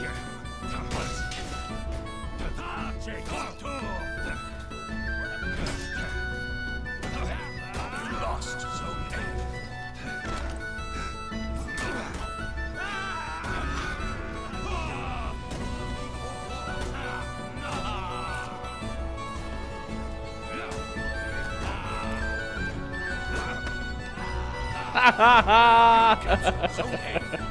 I'm lost Zone A.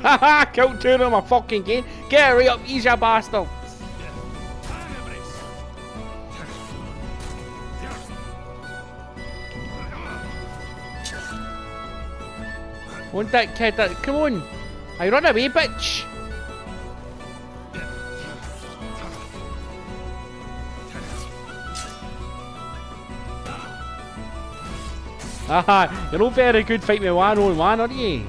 Zone A. Haha, killed two them, I fucking game. Get right up, easy bastard. Want that kid that come on. I run away, bitch. Haha, you're not very good fight me one on one, are you?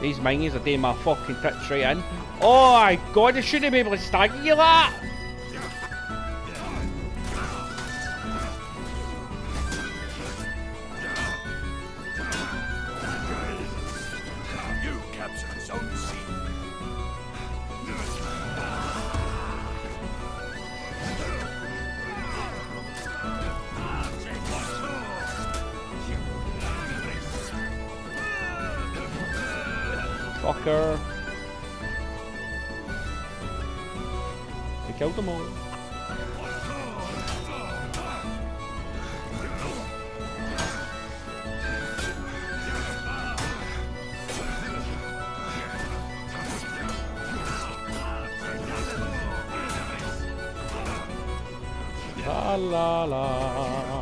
These minions are doing my fucking tits right in. Oh my god, I shouldn't be able to stagger you that! Fucker. We killed them all. La la la.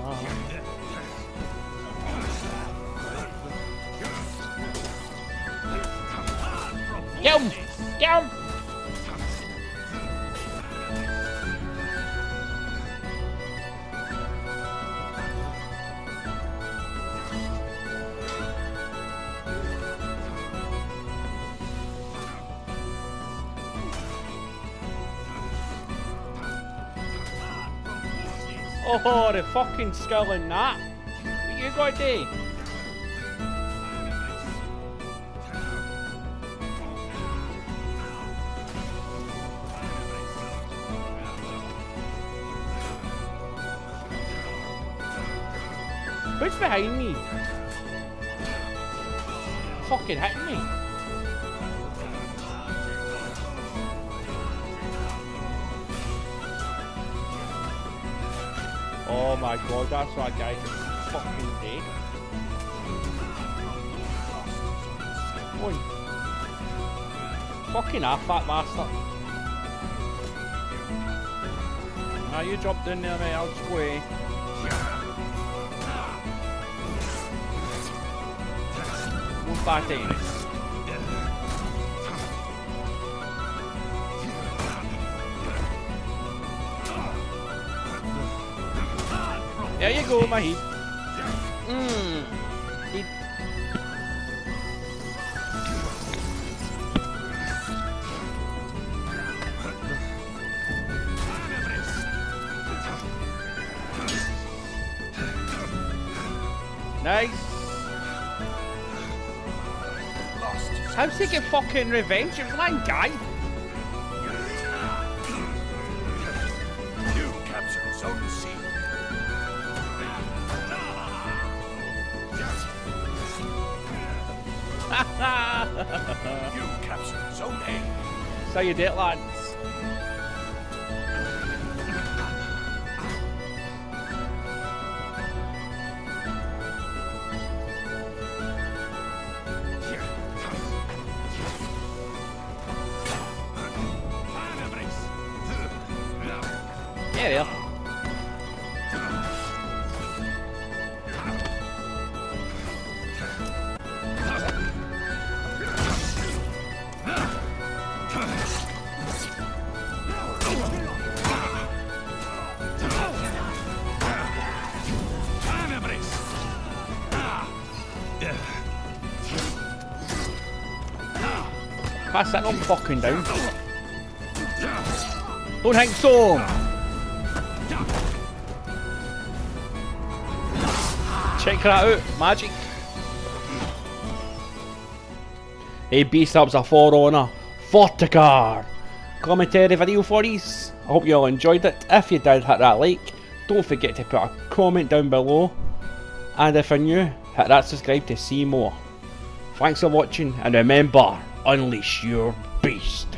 Get him! Get him! Oh, the fucking skull in that. What you got to do? Who's behind me? Fucking hit me. Oh my god, that's that guy just fucking dead. Oi. Fucking half fat bastard. Now you drop down there mate, I'll just go away. One back in. There you go, my heat. Mmm. Heat. Nice. How's he get fucking revenge? It was one guy. You captured Zone C. You captured Zone A. So you did, lads. There. Tenebris! Pass that on fucking down. Don't think so! Check that out, magic. Hey, B subs a for honor. Vortiger! Commentary video for these. I hope you all enjoyed it. If you did, hit that like. Don't forget to put a comment down below. And if you're new, hit that subscribe to see more. Thanks for watching, and remember, unleash your beast.